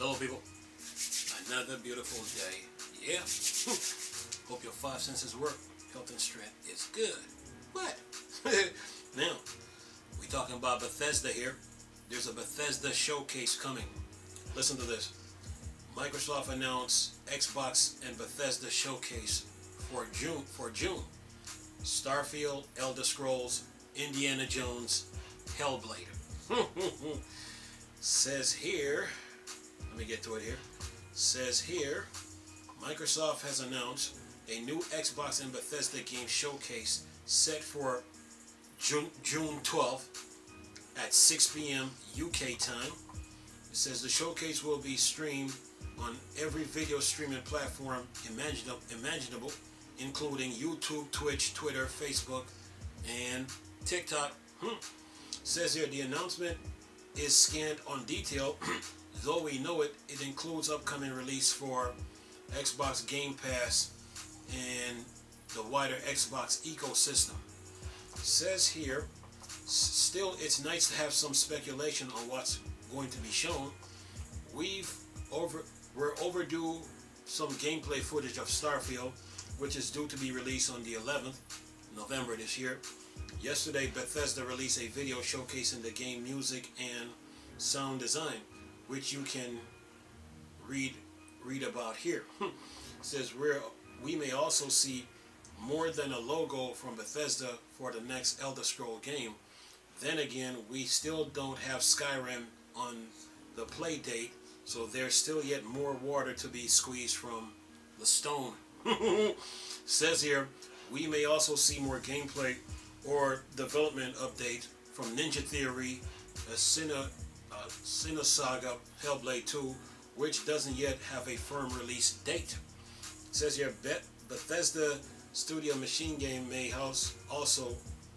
Hello, people. Another beautiful day. Yeah. Hope your five senses work. Health and strength is good. What? now, we talking about Bethesda here. There's a Bethesda showcase coming. Listen to this. Microsoft announced Xbox and Bethesda showcase for June. For June, Starfield, Elder Scrolls, Indiana Jones, Hellblade. Says here, let me get to it here. Says here, Microsoft has announced a new Xbox and Bethesda game showcase set for June, June 12th at 6 p.m. UK time. It says the showcase will be streamed on every video streaming platform imaginable, including YouTube, Twitch, Twitter, Facebook, and TikTok. Hmm. Says here the announcement is scanned on detail, though we know it, it includes upcoming release for Xbox Game Pass and the wider Xbox ecosystem. Says here, still it's nice to have some speculation on what's going to be shown. We've over we're overdue some gameplay footage of Starfield, which is due to be released on the 11th November this year. Yesterday, Bethesda released a video showcasing the game music and sound design, which you can read read about here. says we're we may also see more than a logo from Bethesda for the next Elder Scroll game. Then again, we still don't have Skyrim on the Playdate, so there's still yet more water to be squeezed from the stone. Says here, we may also see more gameplay or development update from Ninja Theory, a Uh, Saga Hellblade 2, which doesn't yet have a firm release date. It says here, Bet Bethesda Studio Machine Game may also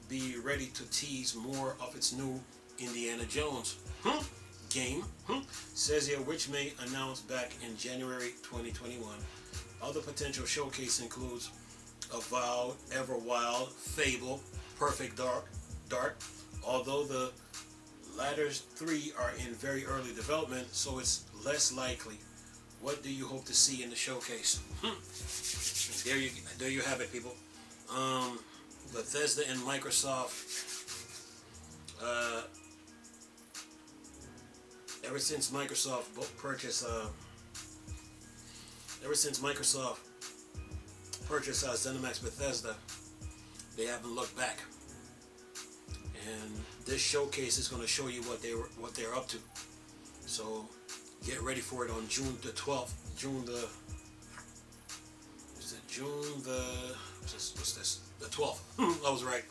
be ready to tease more of its new Indiana Jones hmm? game. Hmm? Says here, which may announce back in January 2021. Other potential showcase includes Avowed, Everwild, Fable, Perfect Dark, Dark. Although the latter three are in very early development, so it's less likely. What do you hope to see in the showcase? Hmm. There you, there you have it, people. Um, Bethesda and Microsoft. Uh, ever since Microsoft purchased, uh, ever since Microsoft purchased uh, ZeniMax Bethesda, they haven't looked back. And this showcase is going to show you what they were, what they're up to. So get ready for it on June the 12th. June the is it June the what's this, what's this? The 12th. I was right.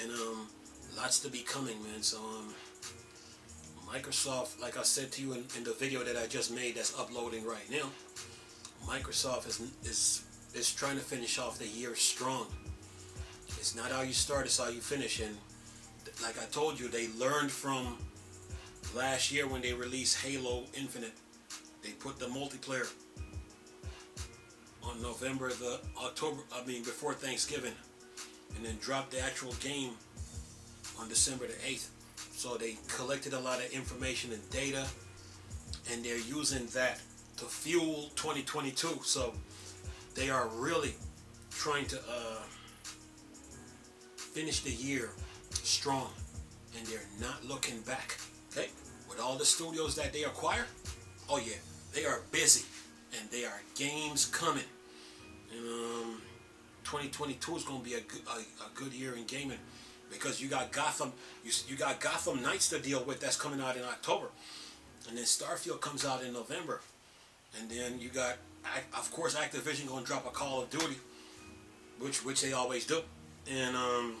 And um, lots to be coming, man. So um, Microsoft, like I said to you in, in the video that I just made, that's uploading right now. Microsoft is is is trying to finish off the year strong. It's not how you start, it's how you finish. And like I told you, they learned from last year when they released Halo Infinite. They put the multiplayer on November the October, I mean before Thanksgiving, and then dropped the actual game on December the 8th. So they collected a lot of information and data, and they're using that to fuel 2022. So they are really trying to uh, finish the year strong, and they're not looking back. Okay, with all the studios that they acquire, oh yeah, they are busy, and they are games coming. And um, 2022 is going to be a good, a, a good year in gaming because you got Gotham, you, you got Gotham Knights to deal with that's coming out in October, and then Starfield comes out in November, and then you got, of course, Activision going to drop a Call of Duty, which which they always do, and um,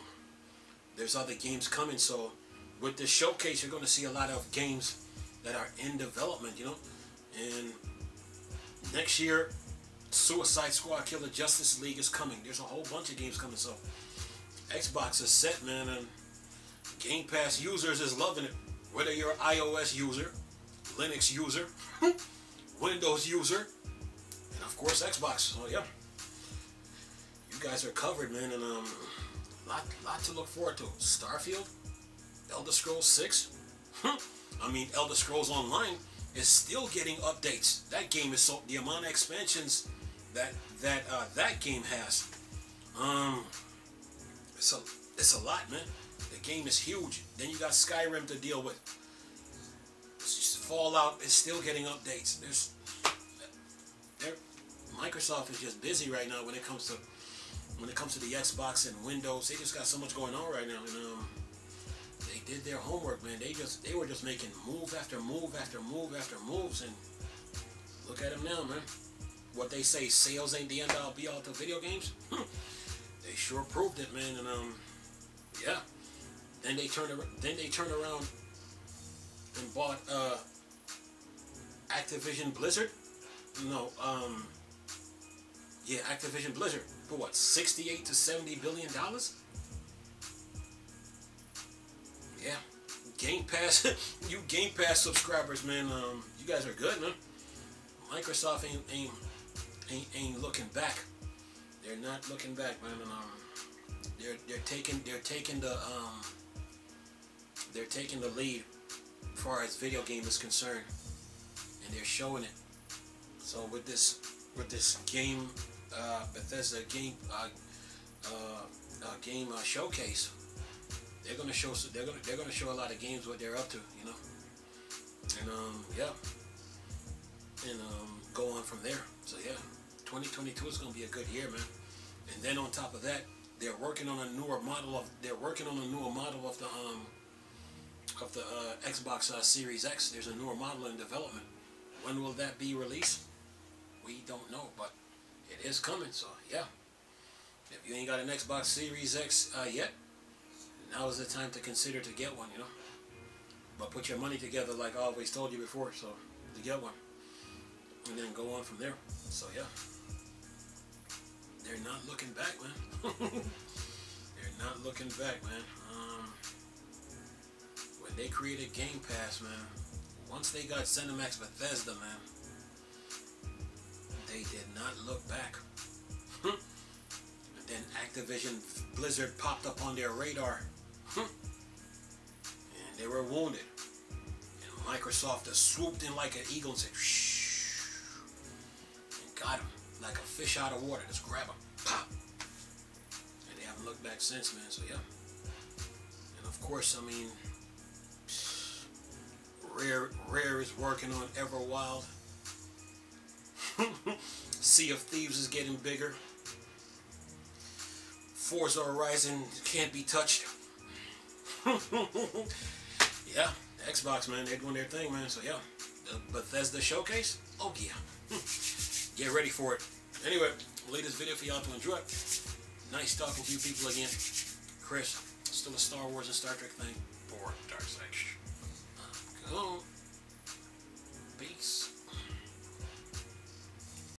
there's other games coming. So with this showcase, you're going to see a lot of games that are in development, you know, and next year, Suicide Squad, Killer Justice League is coming. There's a whole bunch of games coming, so Xbox is set, man, and Game Pass users is loving it. Whether you're an iOS user, Linux user, Windows user, and of course Xbox. So yeah, you guys are covered, man, and um, lot lot to look forward to. Starfield, Elder Scrolls 6. I mean, Elder Scrolls Online is still getting updates. That game is so the amount of expansions that that uh, that game has. Um, it's a it's a lot, man. The game is huge. Then you got Skyrim to deal with. Fallout is still getting updates. There's Microsoft is just busy right now when it comes to when it comes to the Xbox and Windows. They just got so much going on right now, and um, they did their homework, man. They just they were just making move after move after move after moves, and look at them now, man. What they say, sales ain't the end all be all to video games. they sure proved it, man, and um, yeah. Then they turned then they turned around and bought uh Activision Blizzard. No, um, yeah, Activision Blizzard for what, 68 to 70 billion dollars? Yeah, Game Pass, you Game Pass subscribers, man. Um, you guys are good, man. Microsoft ain't ain't ain't, ain't looking back. They're not looking back, man. And, um, they're they're taking they're taking the um they're taking the lead as far as video game is concerned and they're showing it. So with this with this game, uh, Bethesda game uh, uh, uh game uh, showcase, they're gonna show they're gonna they're gonna show a lot of games what they're up to, you know, and um yeah, and um go on from there. So yeah, 2022 is gonna be a good year, man. And then on top of that, they're working on a newer model of they're working on a newer model of the um of the uh, Xbox uh, Series X. There's a newer model in development. When will that be released? We don't know, but it is coming, so yeah. If you ain't got an Xbox Series X uh, yet, now is the time to consider to get one, you know. But put your money together like I always told you before, so to get one. And then go on from there. So yeah. They're not looking back, man. They're not looking back, man. Um, when they created Game Pass, man, once they got ZeniMax Bethesda, man, they did not look back. Hmm. and then Activision Blizzard popped up on their radar. Hmm. and they were wounded. And Microsoft just swooped in like an eagle and said, shh, and got them like a fish out of water. Just grab him, pop. And they haven't looked back since, man. So yeah. And of course, I mean, Rare, Rare is working on Everwild. Sea of Thieves is getting bigger. Forza Horizon can't be touched. yeah, Xbox, man, they're doing their thing, man. So, yeah, the Bethesda Showcase, oh, yeah. Get ready for it. Anyway, latest video for y'all to enjoy. Nice talking to you people again. Chris, still a Star Wars and Star Trek thing for Dark Side. Cool. Peace.